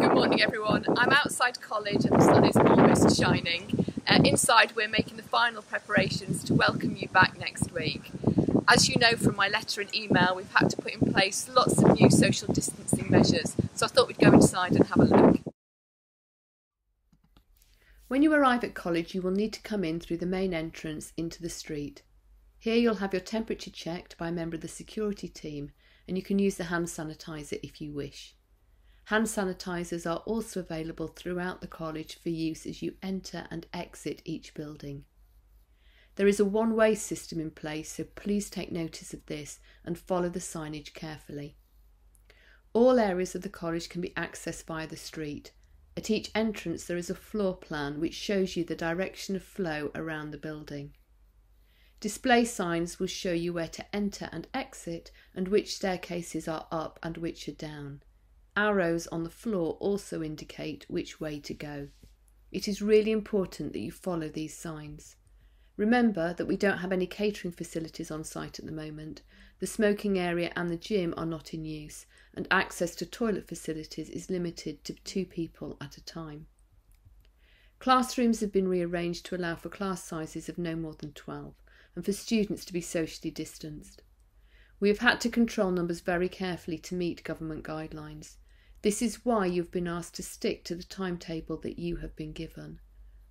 Good morning, everyone. I'm outside college and the sun is almost shining. Uh, inside, we're making the final preparations to welcome you back next week. As you know from my letter and email, we've had to put in place lots of new social distancing measures, so I thought we'd go inside and have a look. When you arrive at college, you will need to come in through the main entrance into the street. Here you'll have your temperature checked by a member of the security team and you can use the hand sanitizer if you wish. Hand sanitizers are also available throughout the college for use as you enter and exit each building. There is a one way system in place, so please take notice of this and follow the signage carefully. All areas of the college can be accessed via the street, at each entrance, there is a floor plan which shows you the direction of flow around the building. Display signs will show you where to enter and exit and which staircases are up and which are down. Arrows on the floor also indicate which way to go. It is really important that you follow these signs. Remember that we don't have any catering facilities on site at the moment. The smoking area and the gym are not in use, and access to toilet facilities is limited to two people at a time. Classrooms have been rearranged to allow for class sizes of no more than 12 and for students to be socially distanced. We have had to control numbers very carefully to meet government guidelines. This is why you've been asked to stick to the timetable that you have been given.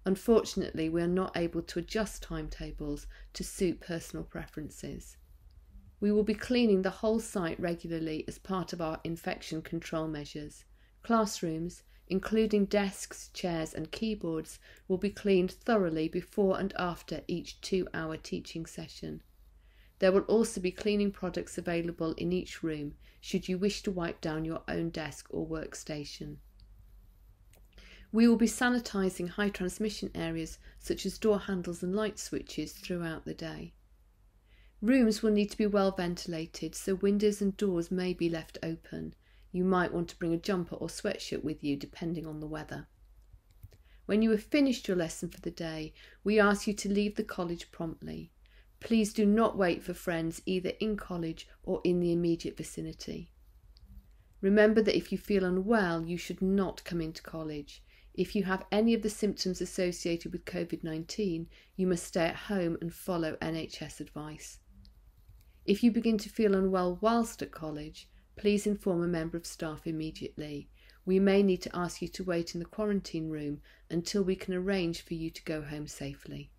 Unfortunately, we are not able to adjust timetables to suit personal preferences. We will be cleaning the whole site regularly as part of our infection control measures. Classrooms, including desks, chairs, and keyboards, will be cleaned thoroughly before and after each two hour teaching session. There will also be cleaning products available in each room should you wish to wipe down your own desk or workstation. We will be sanitising high transmission areas such as door handles and light switches throughout the day. Rooms will need to be well ventilated, so windows and doors may be left open. You might want to bring a jumper or sweatshirt with you, depending on the weather. When you have finished your lesson for the day, we ask you to leave the college promptly. Please do not wait for friends either in college or in the immediate vicinity. Remember that if you feel unwell, you should not come into college. If you have any of the symptoms associated with COVID 19, you must stay at home and follow NHS advice. If you begin to feel unwell whilst at college, please inform a member of staff immediately. We may need to ask you to wait in the quarantine room until we can arrange for you to go home safely.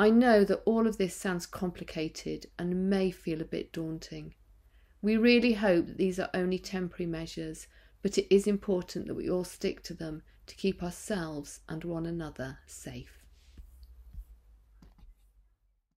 I know that all of this sounds complicated and may feel a bit daunting. We really hope that these are only temporary measures but it is important that we all stick to them to keep ourselves and one another safe.